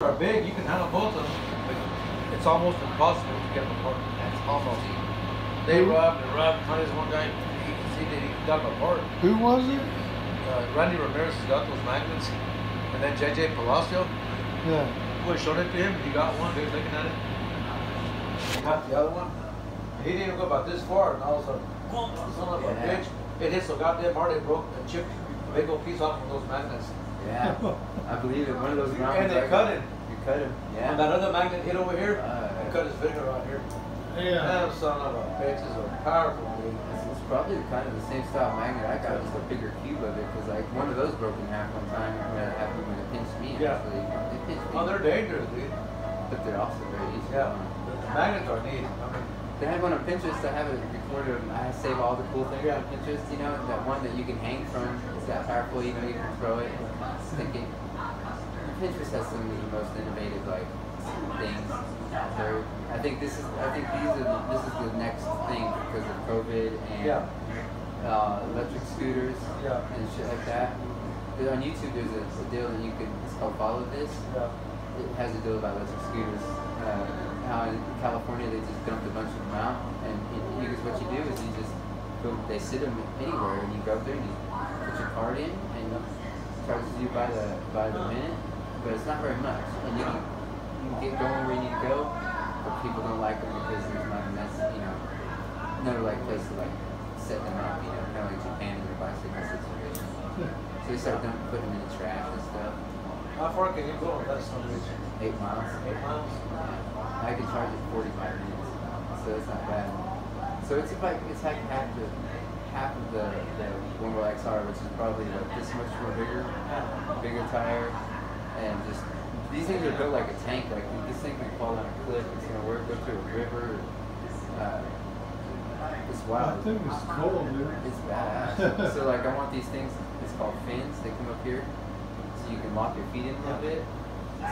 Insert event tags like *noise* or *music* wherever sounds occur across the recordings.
are big, you can handle both of them, but it's almost impossible to get them apart. That's almost. They rubbed and rubbed. This one guy, he could see that he got them apart. Who was it? Uh, Randy Ramirez has got those magnets, and then JJ Palacio, Yeah. we showed it to him. He got one. He was looking at it. He got the other one. He didn't even go about this far, and all of a sudden, son of a bitch. It hit so goddamn hard it broke and chipped a big old piece off of those magnets. Yeah, *laughs* I believe it. One of those round And they cut got- it. You cut him. Yeah. And that other magnet hit over here Uh, and cut his finger right here. Yeah. Damn son of a bitch is a powerful dude. It's, it's probably kind of the same style magnet I got, just a bigger cube of it. Cause like one of those broke in half one time. When it happened when it pinched me. Yeah. Actually, it pinched me. Oh, they're dangerous, dude. but they're also very easy. Yeah. The, the magnets are neat. I mean, They had one on Pinterest. I have it recorded. I save all the cool things Yeah. on Pinterest. You know, that one that you can hang from. That powerful. You know, you can throw it. Thinking. Pinterest has some of the most innovative like things out there. I think this is. I think these are. The, this is the next thing because of COVID and Yeah. uh, electric scooters Yeah. and shit like that. But on YouTube, there's a, a deal that you can. It's called Follow This yeah. it has to do about electric scooters. Uh, how in California they just dumped a bunch of them out, and because what you do is you just go. They sit them anywhere, and you go there and you put your card in, and charges you by the by the minute, but it's not very much, and you can, you can get going where you need to go. But people don't like them because there's not a mess, you know, no like place to like set them up, you know, kind of like Japan in their bicycle situation. So they start dump, putting them in the trash and stuff. How far can you go with that a? Eight miles. Eight miles? Yeah. I can charge it 45 minutes, so it's not bad. So it's like it's like half the half of the the one wheel XR, which is probably like this much more bigger, bigger tire, and just these things are built like a tank. Like this thing can fall down a cliff, it's gonna work, go through a river. Uh, it's wild. think it's cool, dude. It's badass. so like I want these things. It's called fins. They come up here, so you can lock your feet in a little bit,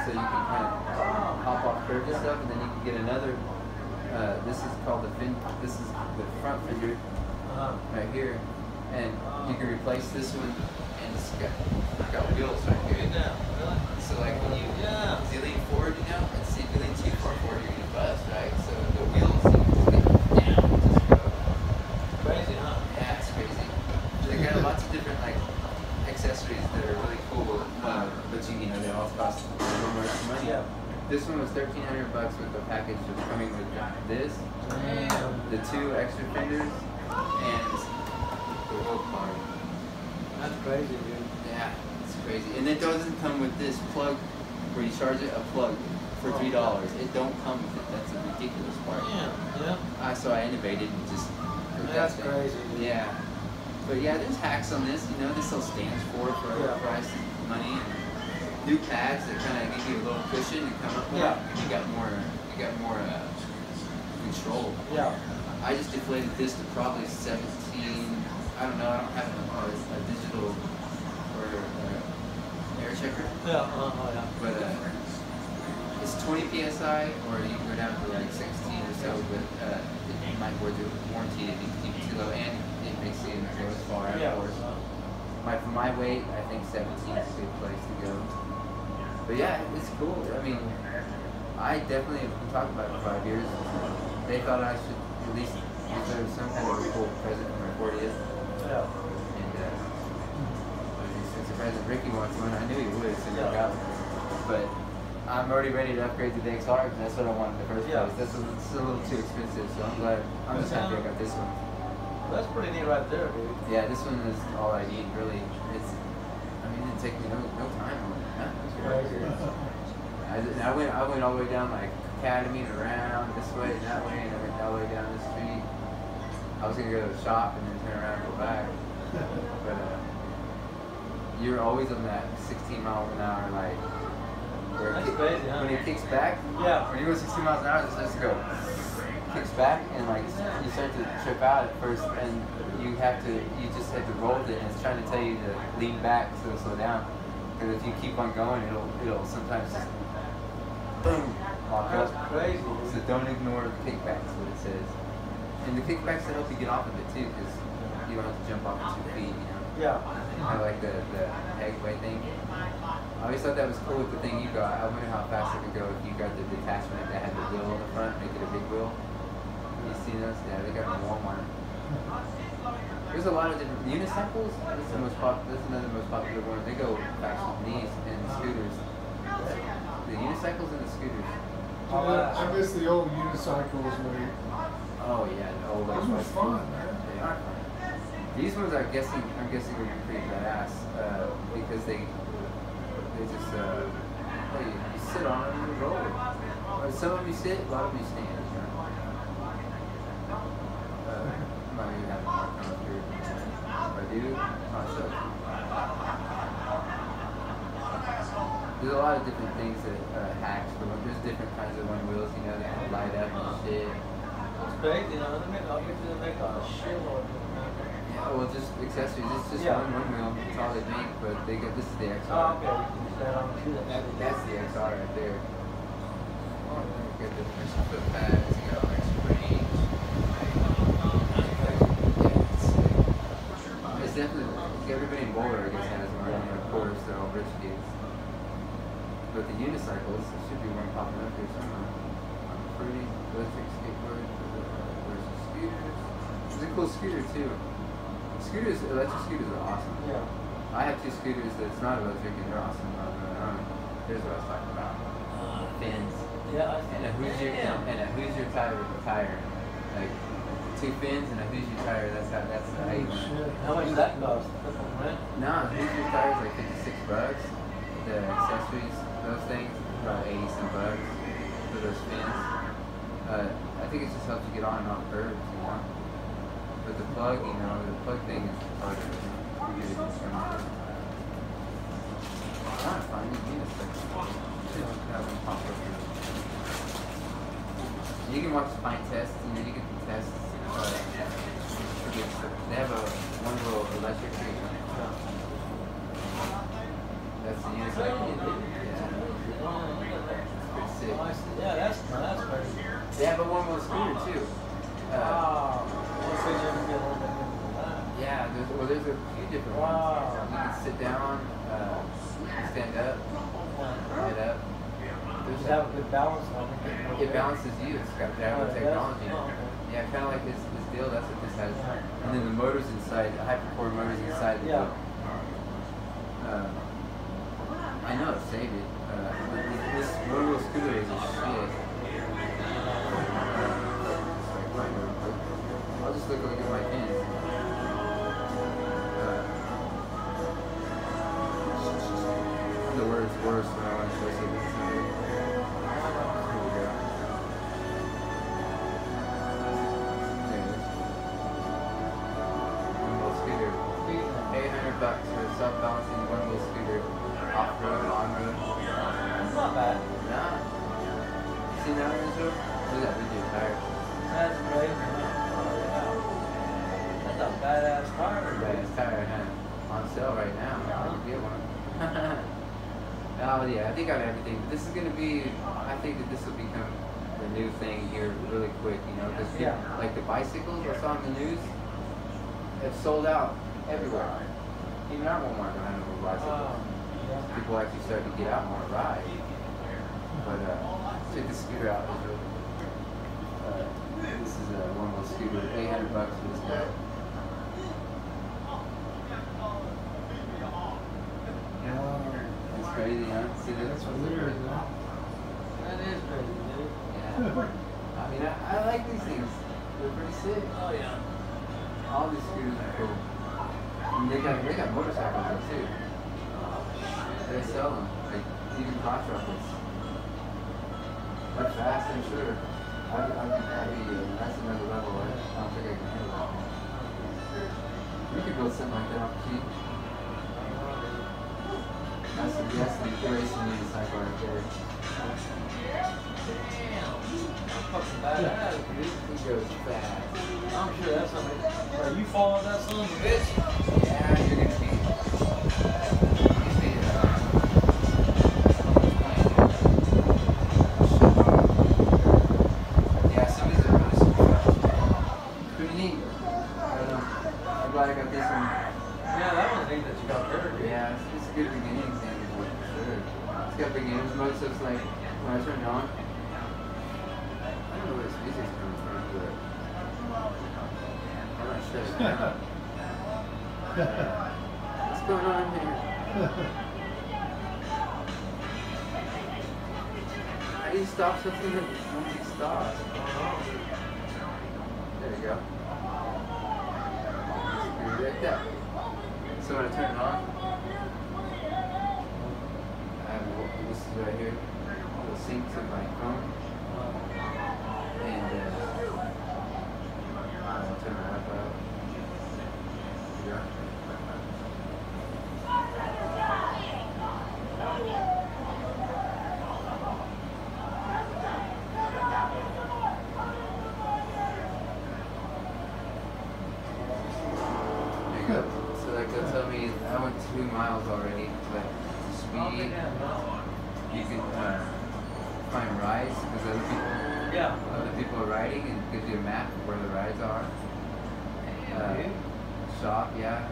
so you can kind of hop off curves and stuff, and then you can get another. Uh, this is called the fin. This is the front fender. Right here, and you can replace this one, and it's got, got wheels right here. So like when you Yeah. as you lean forward, you know, and see if you lean too far forward, you're gonna bust, right? So the wheels you can just get down, just go. Crazy, huh? Yeah, it's crazy. They got *laughs* lots of different like accessories that are really cool, uh, but you, you know they all cost a little more money. Yeah. This one was thirteen hundred bucks with the package of coming with this, Damn. the two extra fenders, and the whole car. That's crazy, dude. Yeah, it's crazy. And it doesn't come with this plug where you charge it a plug for three dollars. It don't come with it. That's a ridiculous part. Yeah, yeah. Uh, so I innovated and just. put that That's crazy. dude. Yeah. But yeah, there's hacks on this. You know, this still stands for for Yeah. and money. and New pads that kind of give you a little cushion and come up with. Yeah. You got more. You got more uh, control. Yeah. I just deflated this to probably 17. I don't know. I don't have a, a digital or uh, air checker, Yeah, uh-huh, yeah. but uh, it's 20 psi, or you can go down to like 16 or so. But uh, it, might worth the warranty if you keep it too low, and it makes it go as far, Yeah. of. My for my weight, I think 17 is a good place to go. But yeah, it's cool. I mean, I definitely have been talking about it for five years. They thought I should at least reserve some kind of a cool present for my 40th. Yeah. And uh, since the president Ricky wants one, I knew he would, so Yeah. he got one. But I'm already ready to upgrade to the XR, and that's what I wanted in the first Yeah. place. This is it's a little too expensive, so I'm glad. I'm just happy I got this one. That's pretty neat right there, dude. Yeah, this one is all I need, really. It's, I mean, it didn't take me no, no time on it. Huh? It's Crazy. I, I went I went all the way down like Academy and around this way and that way and I went all the way down the street. I was gonna go to the shop and then turn around and go back. But uh, you're always on that 16 miles an hour like where That's kick- crazy, huh? when it kicks back. Yeah. When you go 16 miles an hour, it starts to go kicks back and like you start to trip out at first and you have to you just have to roll it and it's trying to tell you to lean back so it'll slow down. Because if you keep on going, it'll it'll sometimes just boom That's crazy. So don't ignore the kickbacks, what it says. And the kickbacks to help you get off of it too, because you don't have to jump off with two feet, you know. Yeah. I like the, the egg way thing. I always thought that was cool with the thing you got. I wonder how fast it could go if you got the detachment that had the wheel on the front, make it a big wheel. You see those? Yeah, they got them in Walmart. There's a lot of different unicycles. That's the most pop. That's another most popular one. They go faster than these and scooters. The unicycles and the scooters. Dude, I miss the old unicycles where Oh yeah, no, Those were fun, man. These ones, I'm guessing, I'm guessing would be pretty badass uh, because they, they just, uh, you, you sit on them and you roll. Uh, some of you sit, a lot of you stand. Uh, not even having a hard time up here. If I do, I'll show you. There's a lot of different things that uh, hacks for them. There's different kinds of one wheels, you know, that light up and shit. That's big, you know. They make all usually they make a shitload. Yeah, well, just accessories. It's just Yeah. one one wheel. That's all they make. But they got this is the XR. Oh, okay. You can use that on too. That, that's the XR right there. Oh, got the foot pads. You got all extra range. Yeah, it's, sick. it's definitely everybody in Boulder I guess has one. And of course, they're all rich kids. But the unicycles there should be one popping up here somewhere. Pretty electric skateboard. Where's the scooters? There's a cool scooter too. Scooters, electric scooters are awesome. Yeah. I have two scooters that's not electric and they're awesome. Um, here's what I was talking about. Fins. Yeah. I And a Hoosier Yeah. and a Hoosier tire tire. Like two fins and a Hoosier tire, that's how that's how you Oh. How much does that cost? Rent? No, Hoosier tires like fifty six bucks. The accessories, those things, about eighty some bucks for those fins. Uh, I think it just helps you get on and off curves, you know. But the plug, you know, the plug thing is harder. just from- I'm. You can watch pint tests, you know, you get the have a good balance on it. It balances you. It's got power technology. Yeah, kind of like this, this deal. That's what this has. And then the motors inside, the hypercore motors inside the Yeah. Uh, I know it saved it. Uh, but this, motor scooter is a shit. I'll just look look at my pins. Think have everything. But this is gonna be. I think that this will become the new thing here really quick. You know, because Yeah. like the bicycles I saw in the news, have sold out everywhere. Even our Walmart don't have no bicycles. Oh. People actually starting to get out and want to ride. But uh, check the scooter out. It's really, uh, this is a one wheel scooter. 800 bucks for this guy. That's crazy, huh? See, that's what's weird, crazy. That is crazy, dude. Yeah. I mean, I, I like these things. They're pretty sick. Oh, yeah. All these scooters are cool. And they got they got motorcycles too. Oh, they sell them, like even car truckers. They're fast, I'm sure. I, I, I, that's another level. I, I don't think I can handle that. We could build something like that off cheap. That's the that's the racing unicycle right there. Fucking badass. He goes fast. I'm sure that's something. Are you following that son of a bitch? Yeah, you're gonna be. Going on here? *laughs* How do you stop something that won't be stopped? There you go. It like that. So when I turn it on, I have this is right here. It will sync to my phone. And uh, I'll turn my Wi-Fi two miles already. Like speed, you can uh, find rides because other people Yeah. other people are riding and it gives you a map of where the rides are. Uh, shop, yeah.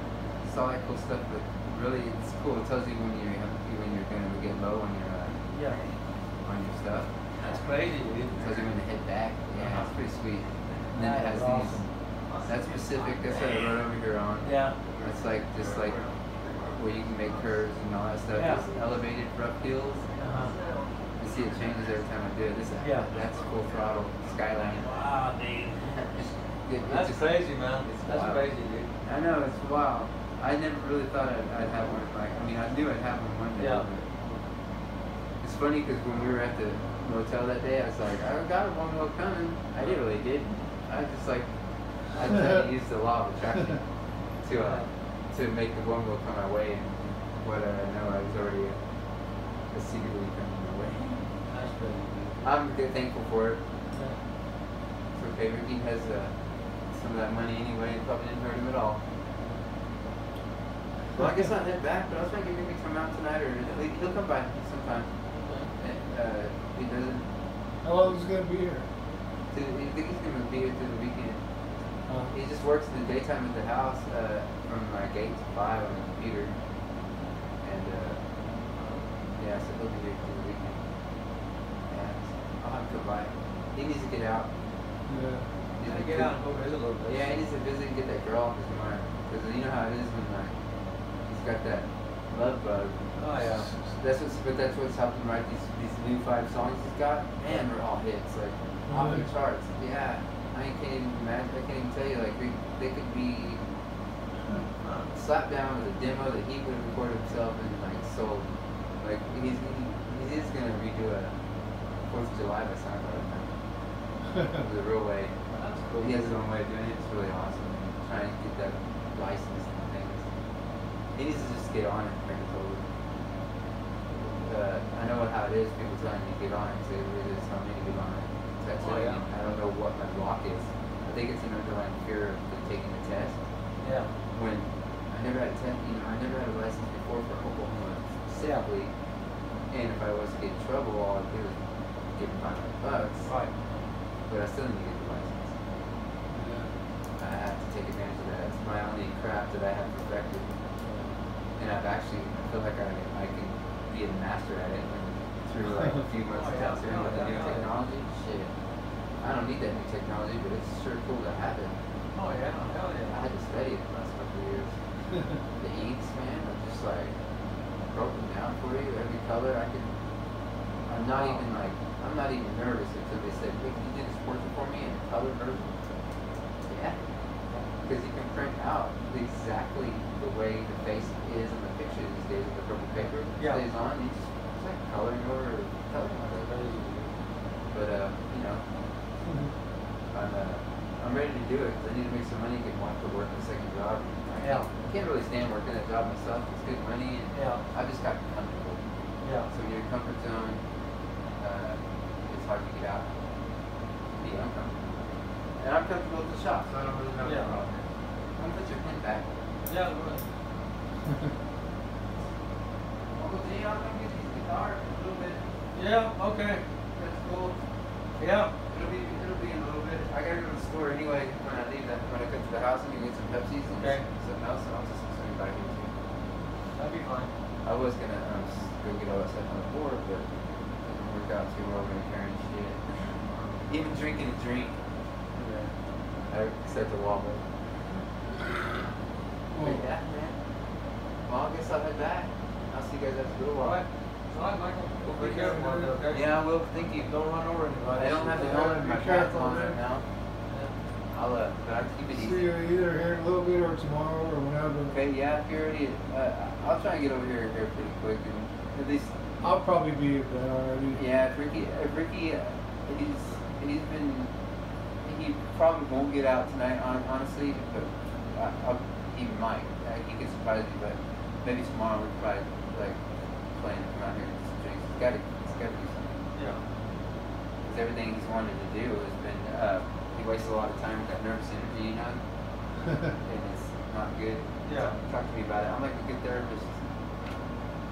It's all that cool stuff, but really it's cool. It tells you when you have when you're gonna get low on your uh, Yeah. on your stuff. That's crazy, dude. It tells you when to hit back. Yeah, it's pretty sweet. And then it That has is these. awesome. That's specific. That's what I wrote over here on. Yeah. It's like just like where you can make curves and all that stuff. Yeah. It's elevated rough hills. Uh-huh. You see it changes every time I do it. This Yeah. that's full throttle skyline. Wow, dude. *laughs* It- it That's just- crazy, man. it's That's wild. crazy, dude. I know it's wild. I never really thought I'd, I'd have one like. I mean, I knew I'd have one one day. Yeah. but It's funny because when we were at the motel that day, I was like, I got a one wheel coming. I didn't really did. I was just like, I tried to *laughs* use the law of attraction to uh, to make the one wheel come my way, and what I know I was already uh, secretly coming my way. That's crazy, dude. I'm thankful for it. So okay, Ricky has uh, some of that money anyway. It probably didn't hurt him at all. Well, I guess I'll head back, but I was thinking maybe come out tonight or he'll he'll come by sometime. And, uh, he doesn't. How long is he gonna be here? Do you think he's gonna be here through the weekend? Uh, He just works in the daytime at the house uh, from like eight to five on the computer. And uh, yeah, so he'll be here through the weekend. Yeah, so I'll have to come by. He needs to get out. yeah. He needs Gotta to get coop- out and go visit a little bit. Yeah, he needs to visit and get that girl off his mind. Because you know how it is when like he's got that love bug. Oh, yeah. That's what's but that's what's helped him write these these new five songs he's got. Man, they're all hits. Like off the charts. Yeah. I can't even imagine I can't even tell you like they, they could be slapped down with a demo that he would have recorded himself and like sold. Like he's he, he is gonna redo a Fourth of July by SoundCloud now. The real way. That's cool. He has his own way of doing it. It's really awesome. Trying to get that license and things. He needs to just get on it, like I told him. Uh, I know how it is. People telling me to get on it. Say really just tell me to get on it. Yeah. I don't know what my block is. I think it's an underlying fear of taking the test. Yeah. When I never had a test, you know, I never had a license before for Oklahoma specifically. And if I was to get in trouble, all I'd do is give him 500 bucks. Right. But I still need to get the license. I have to take advantage of that. It's my only craft that I have perfected. And I've actually, I feel like I, I can be a master at it through like a few months of testing with the new technology. Shit. I don't need that new technology, but it's sure cool to have it. Oh, yeah. Hell yeah. I had to study it the last couple of years. *laughs* The inks, man, are just like broken down for you. Every color I can. I'm not even like. I'm not even nervous until they said, "Hey, can you do this portrait for me in a color version?" Yeah. Because you can print out exactly the way the face is in the picture these days with the purple paper. Yeah. Stays on. You just like coloring over coloring over. Crazy, dude. But uh, you know, I'm uh, I'm ready to do it 'cause I need to make some money, get one for work a second job. I Yeah. can't, I can't really stand working that job myself. It's good money, and Yeah. I've just got comfortable. Yeah. So when you're in your comfort zone, uh, it's hard to get out. Be uncomfortable. And I'm comfortable at the shop, so I don't really know Yeah. the problem. Don't put your pen back. Yeah, go *laughs* ahead. Uncle G, I'm gonna get these guitars in a little bit. Yeah, okay. That's cool. Yeah. It'll be it'll be in a little bit. I gotta go to the store anyway when I leave that when I come to the house and get some Pepsis and Okay. something else and I'll just swing back here too. That'd be fine. I was gonna um, go get all that stuff on the board, but I didn't work out too well with her and shit. Even drinking a drink. Yeah. I start to wobble. But Well, yeah, man. Well, I guess I'll head back. I'll see you guys after a little while. Alright, alright, Michael. We'll be careful out there, okay? Yeah, I will. Thank you. Don't run over anybody. I don't have the Yeah, helmet in my pants on right now. I'll, uh, but I'll keep it see you either here in a little bit or tomorrow or whenever. Okay, yeah, if you're ready, uh, I'll try and get over here, here pretty quick and at least, I'll probably be at that already. yeah, if Ricky, if Ricky, uh, he's, he's been, he probably won't get out tonight, honestly, but I, I'll, he might, uh, he could surprise me, but maybe tomorrow we could probably, like, come out here get some drinks. He's gotta, he's gotta do something. Yeah. Because everything he's wanted to do has been, uh, he wastes a lot of time with that nervous energy, you know, *laughs* and it's not good. Yeah. Talk to me about it. I'm like a good therapist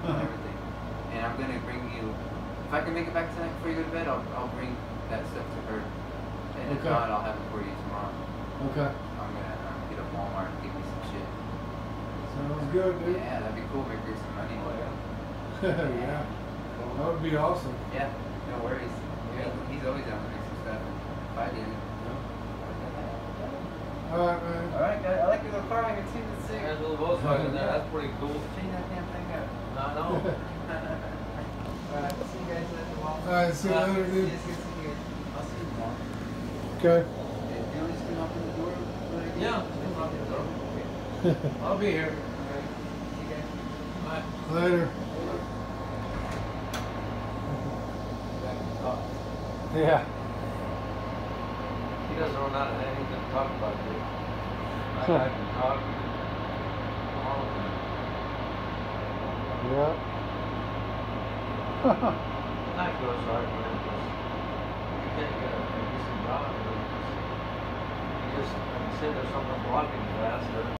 and *laughs* everything. And I'm gonna bring you, if I can make it back tonight before you go to bed, I'll, I'll bring that stuff to her. And if Okay. not, I'll have it for you tomorrow. Okay. I'm gonna, get a Walmart and get me some shit. Sounds good, dude. Yeah, that'd be cool. Make some money. Oh, yeah. *laughs* yeah. That would be awesome. Yeah, no worries. Yeah, he's always down to make some stuff. If I did. All right, man. Alright, guys. I like your little car. I can see the sick. There's a little Volkswagen there, that's pretty cool. Change that damn thing up. I know. Alright, *laughs* see you guys later. Walt. All right, see you later, dude. I'll see you tomorrow. Okay. Yeah, you want to just *laughs* come up in the door? Let it go? Yeah, come up in the door. I'll be here. Alright, see you guys. Alright. Later. Back to talk. Yeah. He doesn't run out of anything to talk about, dude. I, I can *laughs* talk all the time. Yeah. Not good, sorry, but it was, you can't get a, a decent job, you just, you just, like you said, there's